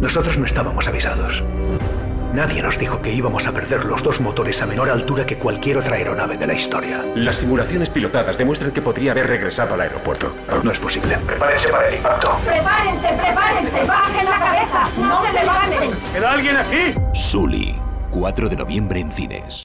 Nosotros no estábamos avisados. Nadie nos dijo que íbamos a perder los dos motores a menor altura que cualquier otra aeronave de la historia. Las simulaciones pilotadas demuestran que podría haber regresado al aeropuerto. No es posible. Prepárense para el impacto. ¡Prepárense, prepárense! ¡Bajen la cabeza! ¡No se levanten! ¿Queda alguien aquí? Sully, 4 de noviembre en cines.